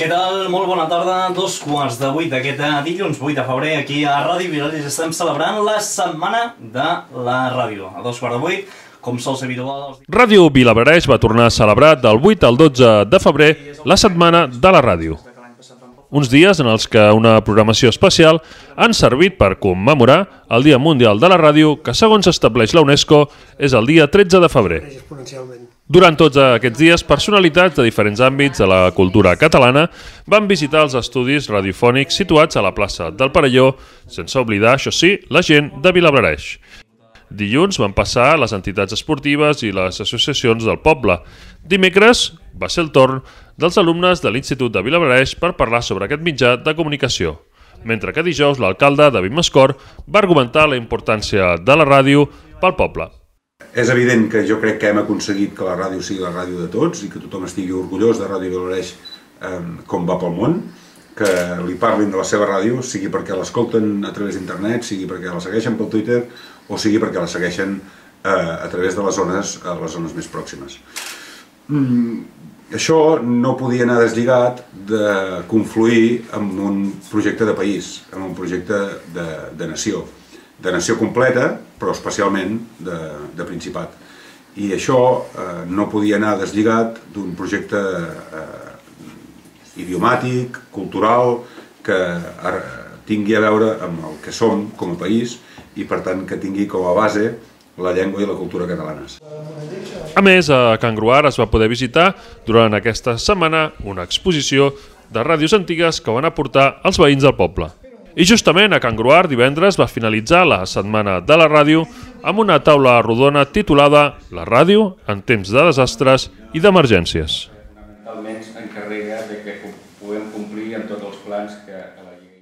Què tal? Molt bona tarda, dos quarts de vuit d'aquest eh, dilluns 8 de febrer aquí a Ràdio Vilaris estem celebrant la setmana de la ràdio. A dos quarts de vuit, com sol ser habitual... Els... Ràdio Vilabreix va tornar a celebrar del 8 al 12 de febrer la setmana de la ràdio. Uns dies en els que una programació especial han servit per commemorar el Dia Mundial de la Ràdio, que segons estableix la UNESCO és el dia 13 de febrer. Durant tots aquests dies, personalitats de diferents àmbits de la cultura catalana van visitar els estudis radiofònics situats a la plaça del Parelló, sense oblidar, això sí, la gent de Vilablareix. Dilluns van passar les entitats esportives i les associacions del poble. Dimecres va ser el torn dels alumnes de l'Institut de Vilablareix per parlar sobre aquest mitjà de comunicació. Mentre que dijous l'alcalde, David Mascor, va argumentar la importància de la ràdio pel poble. És evident que jo crec que hem aconseguit que la ràdio sigui la ràdio de tots i que tothom estigui orgullós de Ràdio Vilareix eh, com va pel món, que li parlin de la seva ràdio, sigui perquè l'escolten a través d'internet, sigui perquè la segueixen pel Twitter o sigui perquè la segueixen eh, a través de les zones, a les zones més pròximes. Mm, això no podia anar deslligat de confluir amb un projecte de país, amb un projecte de, de nació de nació completa, però especialment de, de Principat. I això eh, no podia anar deslligat d'un projecte eh, idiomàtic, cultural, que tingui a veure amb el que som com a país i per tant que tingui com a base la llengua i la cultura catalanes. A més, a Can Gruar es va poder visitar durant aquesta setmana una exposició de ràdios antigues que van aportar els veïns del poble. I justament a Can Gruar divendres va finalitzar la setmana de la ràdio amb una taula rodona titulada La ràdio en temps de desastres i d'emergències. Fonamentalment s'encarrega de que puguem complir amb tots els plans que, que la llei